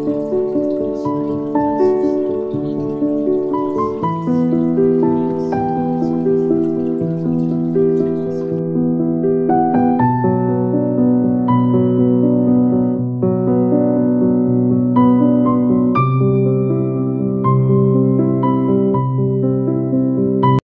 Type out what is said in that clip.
Amen.